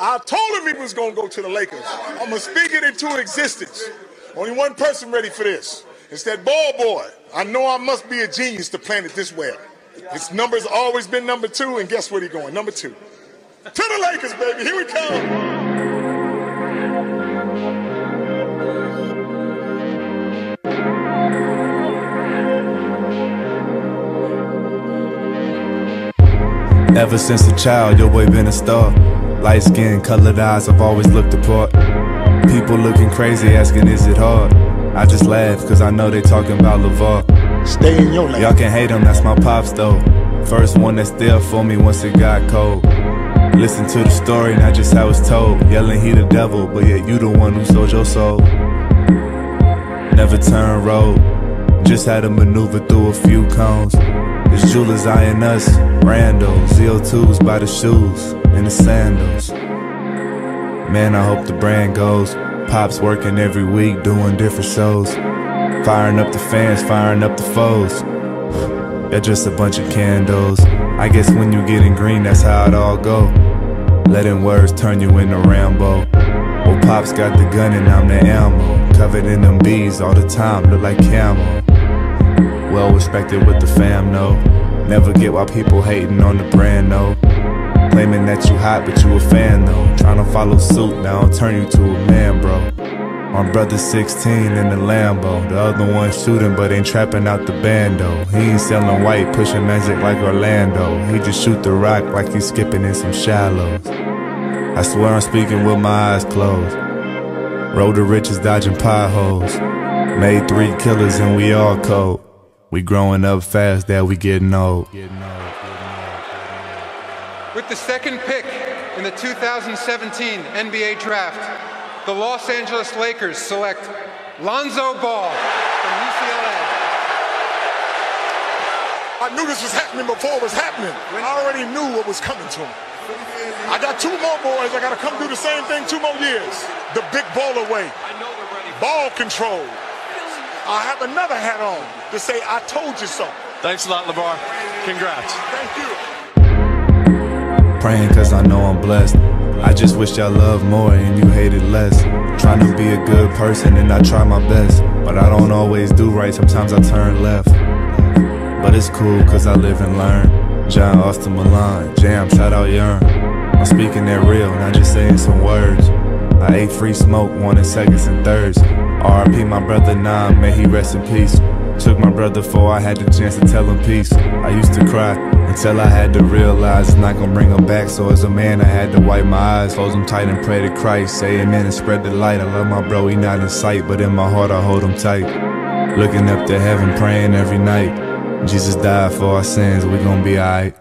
I told him he was going to go to the Lakers. I'm going to speak it into existence. Only one person ready for this. It's that ball boy. I know I must be a genius to plan it this well. His number's always been number two, and guess where he going? Number two. To the Lakers, baby. Here we come. Ever since a child, your boy been a star. Light skin, colored eyes, I've always looked apart. People looking crazy, asking, is it hard? I just laugh, cause I know they talking about LaVar. Stay in your lane. Y'all can hate him, that's my pops though. First one that's there for me once it got cold. Listen to the story, not just how it's told. Yelling he the devil, but yet you the one who sold your soul. Never turn road, just had to maneuver through a few cones. It's jewelers eyeing us, randos, ZO2s by the shoes and the sandals. Man, I hope the brand goes. Pops working every week, doing different shows. Firing up the fans, firing up the foes. They're just a bunch of candles. I guess when you get in green, that's how it all go. Letting words turn you into Rambo. Well, Pops got the gun and I'm the ammo. Covered in them bees all the time, look like camo. Well respected with the fam, no. Never get why people hating on the brand, no. Claiming that you hot, but you a fan, though. Trying to follow suit, now I'll turn you to a man, bro. My brother's 16 in the Lambo. The other one shooting, but ain't trapping out the bando. He ain't selling white, pushing magic like Orlando. He just shoot the rock like he's skipping in some shallows. I swear I'm speaking with my eyes closed. Road to riches, dodging potholes. Made three killers and we all cold. We growing up fast, that we getting old. With the second pick in the 2017 NBA Draft, the Los Angeles Lakers select Lonzo Ball from UCLA. I knew this was happening before it was happening. I already knew what was coming to him. I got two more boys. I got to come do the same thing two more years. The big ball away. Ball control. I have another hat on to say I told you so. Thanks a lot, LaVar. Congrats. Thank you. Praying cause I know I'm blessed. I just wish y'all loved more and you hated less. Trying to be a good person and I try my best. But I don't always do right, sometimes I turn left. But it's cool cause I live and learn. John Austin Milan, Jam, shout out Yearn. I'm speaking that real, not just saying some words. I ate free smoke, wanted seconds and thirds. RP my brother Nam, may he rest in peace. Took my brother for I had the chance to tell him peace. I used to cry until I had to realize it's not gonna bring him back. So as a man, I had to wipe my eyes, close them tight and pray to Christ. Say amen and spread the light. I love my bro, he not in sight, but in my heart I hold him tight. Looking up to heaven, praying every night. Jesus died for our sins, we gon' be alright.